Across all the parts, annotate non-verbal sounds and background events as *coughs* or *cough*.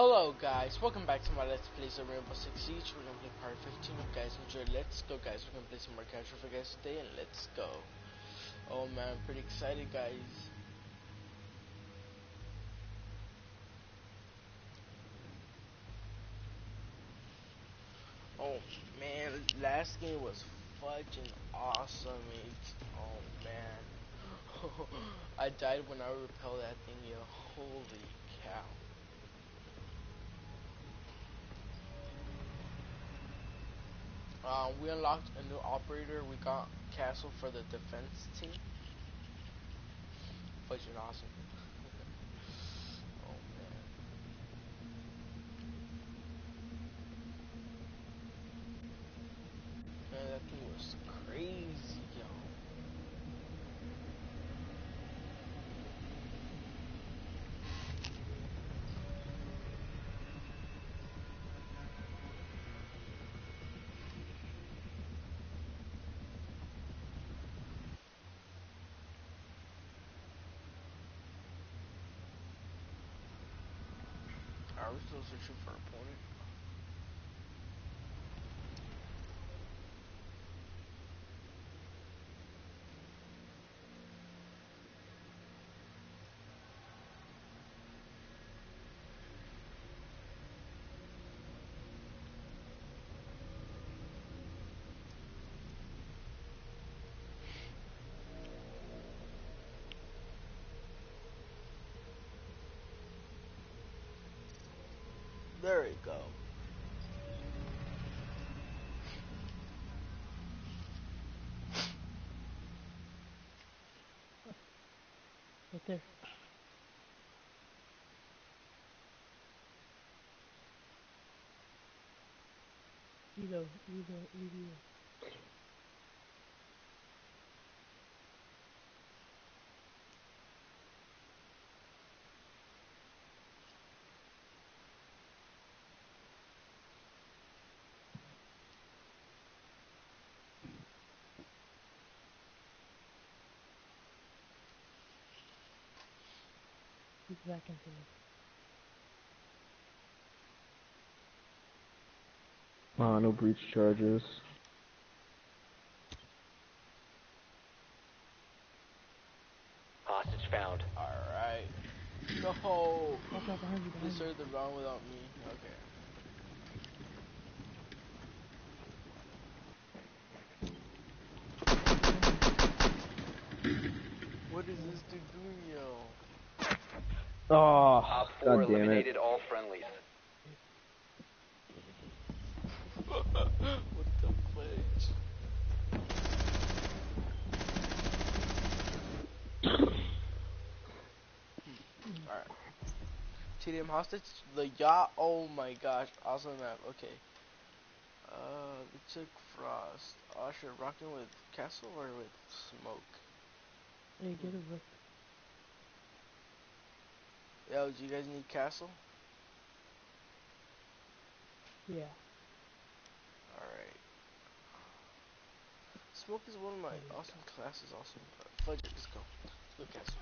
Hello guys, welcome back to my Let's Plays of Rainbow Six Siege. We're gonna play part 15 of guys enjoy. Let's go guys, we're gonna play some more casual for guys today and let's go. Oh man, I'm pretty excited guys. Oh man, last game was fudging awesome. Oh man. *laughs* I died when I repelled that thing, yo. Holy cow. Uh, we unlocked a new operator. We got castle for the defense team. Which is awesome. oh man. Man, that thing was crazy, yo. Are we still searching for a opponent? There you go. Right there. Edo, Edo, Edo. Back into it. Uh, no breach charges. Hostage found. Alright. No! Watch out behind you, They behind you. started the round without me. Okay. What is this dude doing, yo? Oh, Op 4 god damn it. eliminated all friendlies. *laughs* what the fudge? *coughs* Alright. TDM hostage? The yacht? Oh my gosh. Awesome map. Okay. Uh, we took Frost. Usher rocking with Castle or with Smoke? Hey, get a rip. Yo, do you guys need Castle? Yeah. Alright. Smoke is one of my awesome classes also. But fudge it, let's go. Let's go Castle.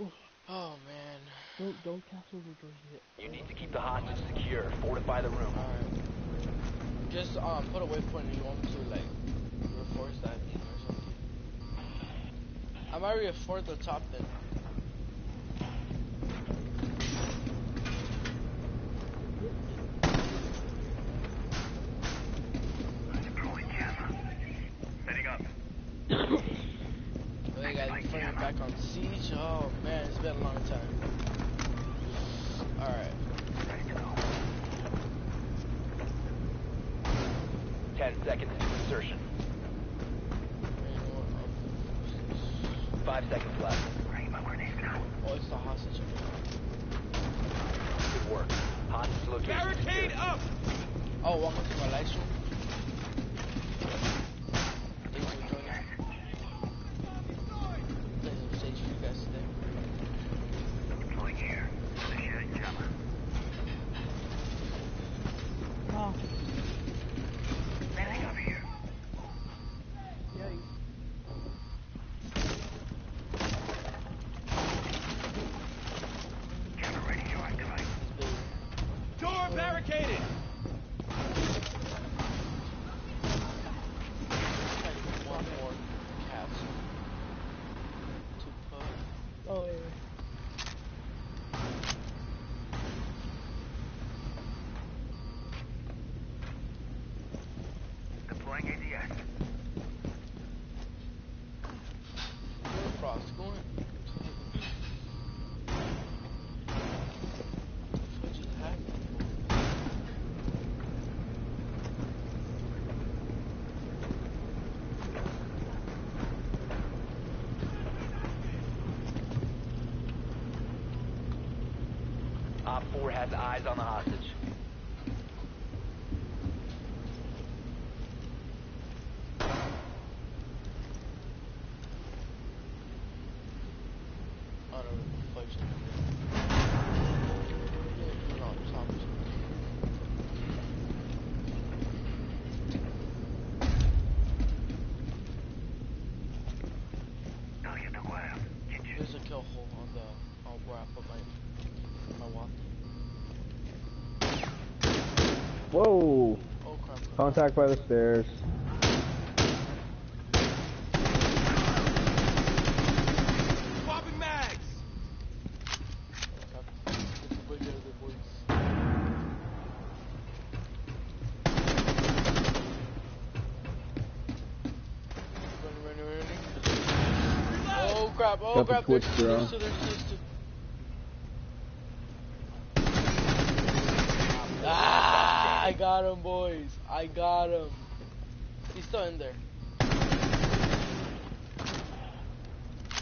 Oof. Oh man. Don't, don't castle the doors yet. You need to keep the hostage secure. Fortify the room. Alright. Just um put a waypoint you want me to like reinforce that I'm finally back on siege. Oh man, it's been a long time. Alright. Ten seconds to insertion. Oh, welcome to my live stream. Thanks for joining. Playing some stage for you guys today. Ah. Yikes. 4 has eyes on the hostage. Oh no, fudge. Yeah, no, stop. There's a kill hole on the on where I put my my wall. Whoa! Oh. Contact by the stairs. Oh, crap. Oh crap, oh crap, Twitch there's two, bro. there's two, there's two, there's two. Ah, I got him, boys. I got him. He's still in there.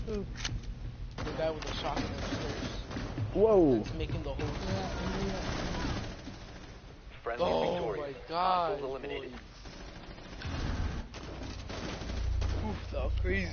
Ooh. The guy with the shotgun upstairs. Whoa! That's making the whole. Yeah, yeah. Friendly Oh victorious. my god. Hostiles eliminated. Oof, that was crazy.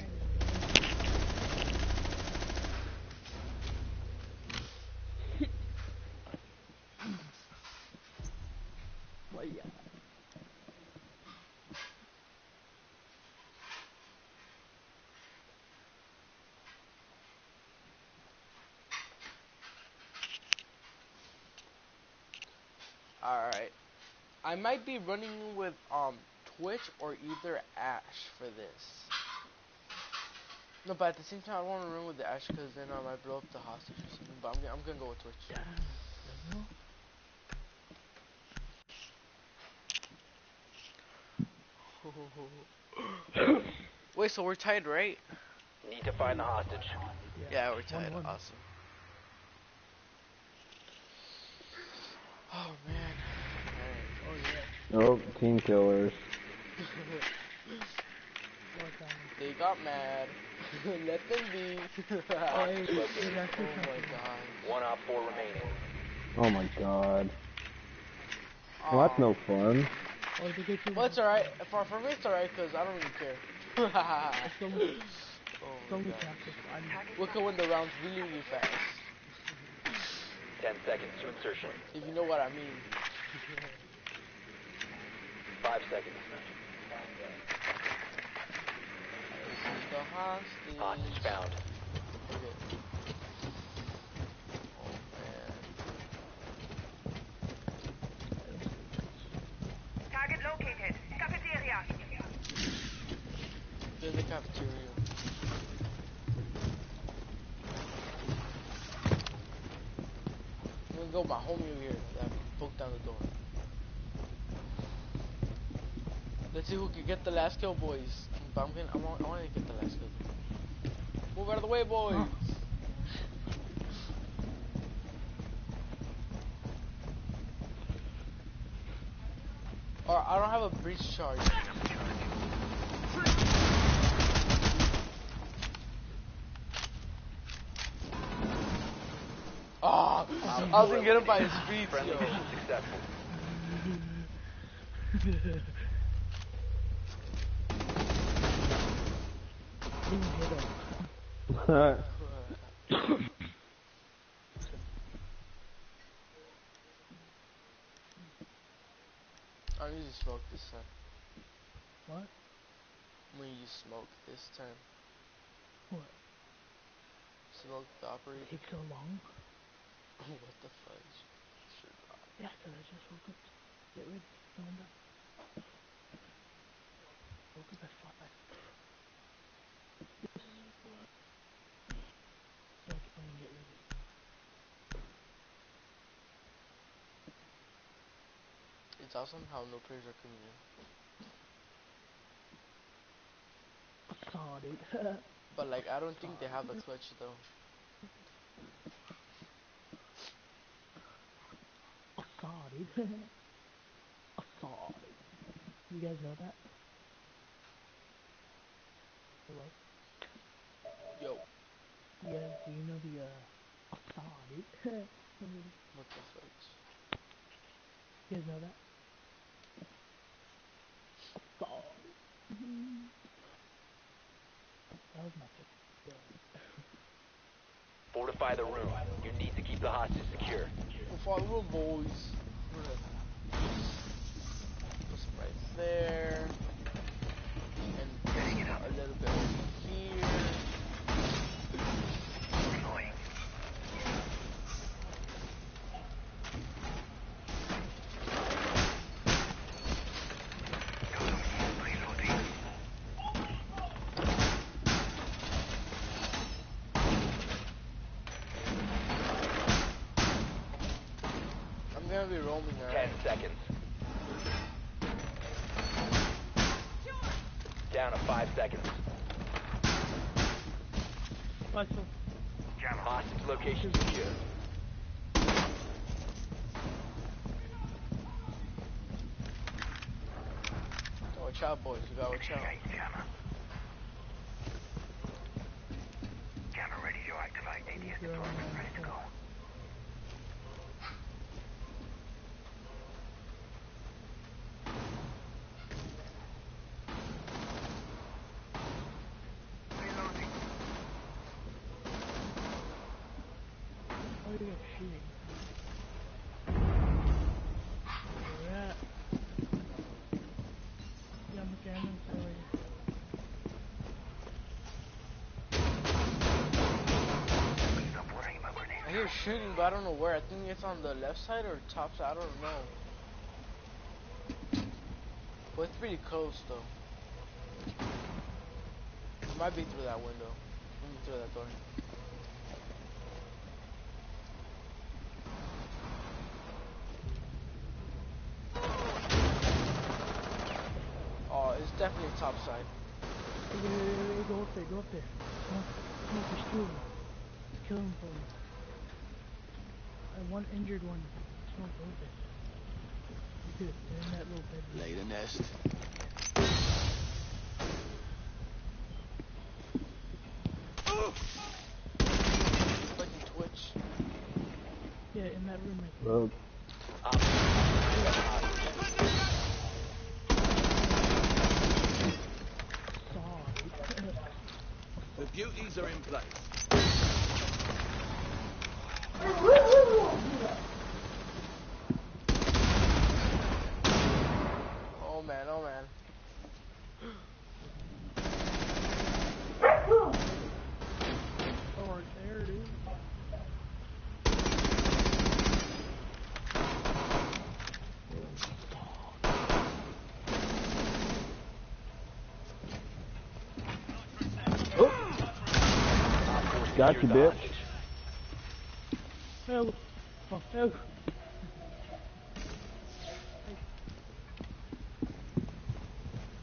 Alright. I might be running with um Twitch or either Ash for this. No, but at the same time, I don't want to run with the Ash because then I might blow up the hostage or something. But I'm, gonna- I'm gonna go with Twitch. Damn. *laughs* Wait, so we're tied, right? Need to find the hostage. Yeah, we're tied. Awesome. Oh man. Alright. Oh. Team killers. Well done. They got mad. *laughs* Let them be. *laughs* Oh, hey, hey, that's my god. One Op 4 remaining. Oh my god. Well, that's no fun. They get you. Well, it's alright. For, for me, it's alright because I don't really care. *laughs* Oh we god. capture. We can win the rounds really, really fast. 10 seconds to insertion. If you know what I mean. 5 seconds. This is the hostage. Hostage found. Okay. Oh. Target located. Cafeteria. They're in the cafeteria. I'm gonna go my homie over here that broke down the door. Let's see who can get the last kill, boys. But I'm gonna, I want, I want to get the last kill. Move out of the way, boys. Or I don't have a breach charge. Oh, I was gonna get him by his feet. Yo. *laughs* I need to smoke this time. What? When you smoke this time. What? Smoke the operator. Take so long? *laughs* what the fudge? Yeah, 'cause I just woke up. Get ready. Going up. Woke up at five. Yes. So I can get ready. It's awesome how no players are coming in. Saw, *laughs* dude. But like, I don't think they have the clutch though. I saw, dude. I dude. You guys know that? Hello? Yo, guys, do you know the, uh, dude? *laughs* What the fuck? You guys know that? Assault. That was my favorite. Fortify the room. You need to keep the hostage secure. We'll follow the boys. Put some right there. And a little bit over here. I'm gonna be roaming now. Ten seconds. Down to five seconds. Watch this. Hostage location secure. Watch out, boys. You gotta watch out. Oh, you got shooting. Where you at? Yeah, I'm looking at him, sorry. I hear shooting, but I don't know where. I think it's on the left side or top side. I don't know. But it's pretty close, though. It might be through that window. Maybe through that door. Oh, it's definitely top side. Go up there, go up there. Come on, come on, two of them. Kill them for me. I have one injured one. Come on, go up. You do it. They're in that little bed. Lay the nest. Fucking Twitch. Yeah, in that room right there. Well, Op hostage. Saw. The duties are in place. Oh man, oh man. oh, right there, dude. Got you, bitch. Help. Oh, help.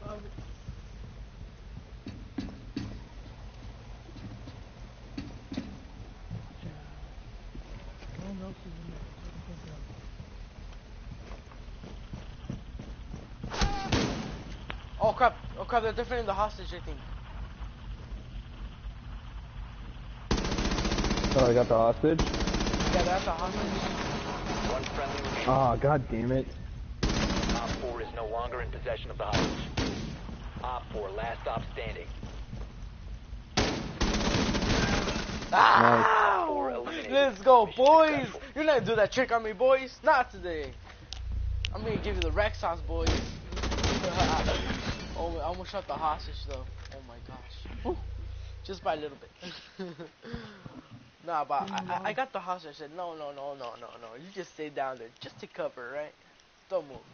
Oh, No one else is in there. Let me take them. Oh crap, oh crap, they're defending the hostage, I think. Oh, I got the hostage. Yeah, that's the hostage. One friendly remaining. Ah, god damn it. Op 4 is no longer in possession of the hostage. Op 4, last stop standing. Ah! Four eliminated. Let's go, boys! successful. You're not gonna do that trick on me, boys. Not today. I'm gonna give you the Rex sauce, boys. *laughs* oh, I almost shot the hostage, though. Oh my gosh. Just by a little bit. *laughs* nah, but I, I, I got the hostage. I said, no, no, no, no, no, no. You just stay down there just to cover, right? Don't move.